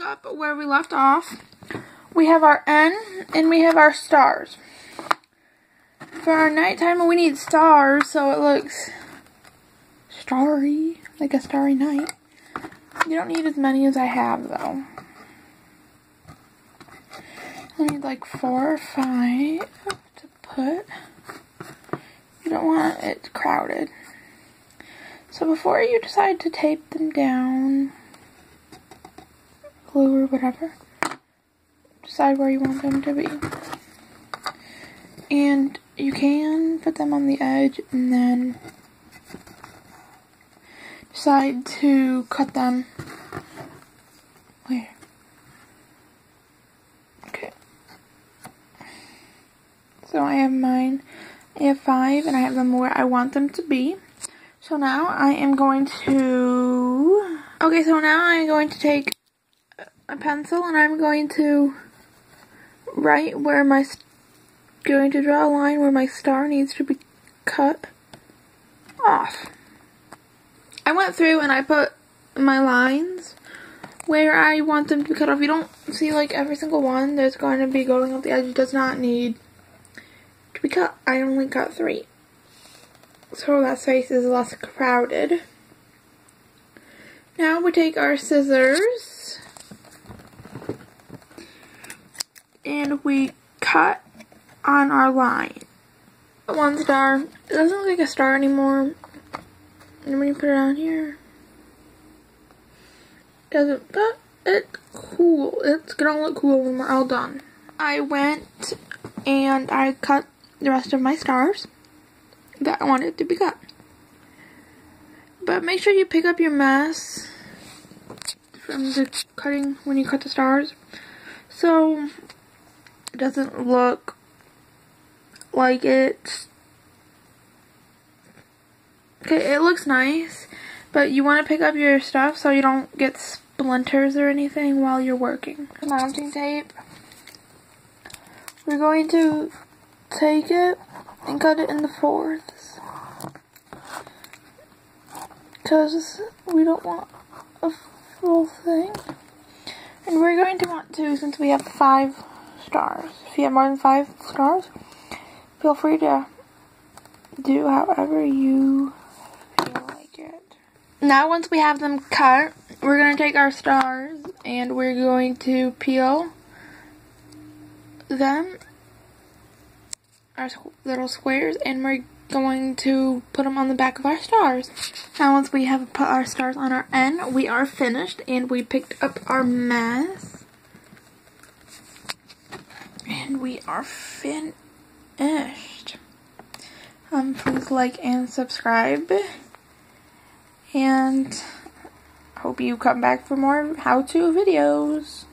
up where we left off. We have our N and we have our stars. For our nighttime, we need stars so it looks starry, like a starry night. You don't need as many as I have though. I need like four or five to put. You don't want it crowded. So before you decide to tape them down, glue or whatever, decide where you want them to be. And you can put them on the edge and then decide to cut them. Where? Okay. So I have mine. I have five and I have them where I want them to be. So now I am going to... Okay, so now I'm going to take a pencil and I'm going to write where my... Going to draw a line where my star needs to be cut off. I went through and I put my lines where I want them to be cut off. You don't see like every single one that's going to be going up the edge does not need to be cut. I only cut three. So that space is less crowded. Now we take our scissors and we cut on our line. One star. It doesn't look like a star anymore. And when you put it on here, it doesn't, but it's cool. It's gonna look cool when we're all done. I went and I cut the rest of my stars that I wanted to be cut. But make sure you pick up your mess from the cutting when you cut the stars. So doesn't look like it. okay it looks nice but you want to pick up your stuff so you don't get splinters or anything while you're working. Mounting tape. We're going to take it and cut it in the fourths because we don't want a full thing. And we're going to want to since we have five stars if you have more than five stars feel free to do however you feel like it. Now once we have them cut, we're going to take our stars and we're going to peel them, our little squares, and we're going to put them on the back of our stars. Now once we have put our stars on our end, we are finished and we picked up our mess. We are finished finished. Um, please like and subscribe. And hope you come back for more how-to videos.